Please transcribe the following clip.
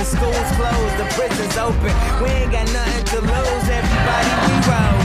The school's closed, the prison's open. We ain't got nothing to lose. Everybody we roll.